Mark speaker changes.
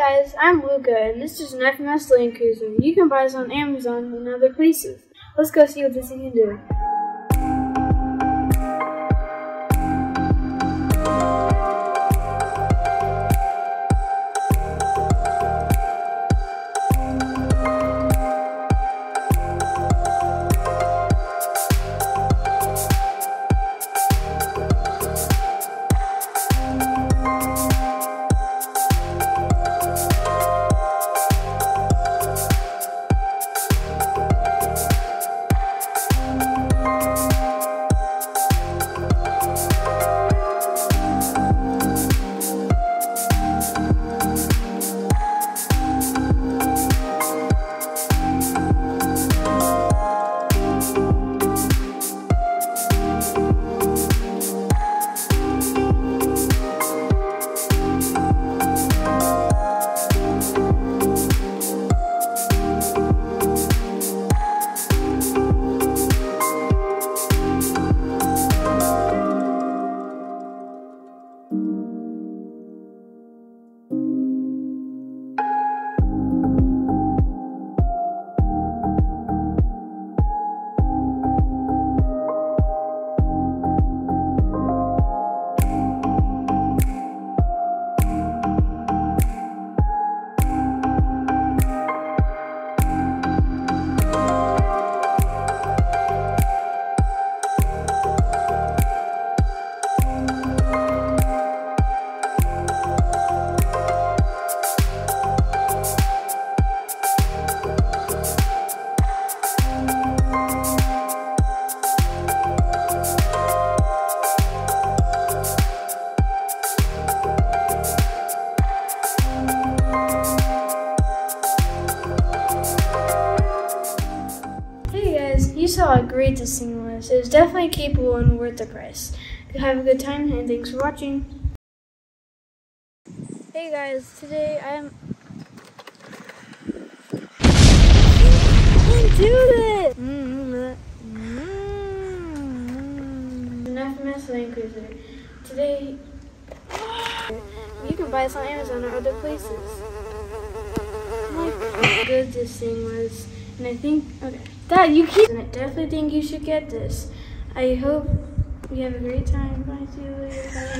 Speaker 1: I'm Luca, and this is an FMS Land Cruiser. You can buy this on Amazon and other places. Let's go see what this thing can do. Saw how great this thing was. It was definitely capable and worth the price. Have a good time and thanks for watching. Hey guys, today I'm. Can't do this. Mm, An FMS Land Cruiser. Today, you can buy this on Amazon or other places. How good this thing was. And I think, okay, Dad, you keep, and I definitely think you should get this. I hope you have a great time. Bye, later. Bye.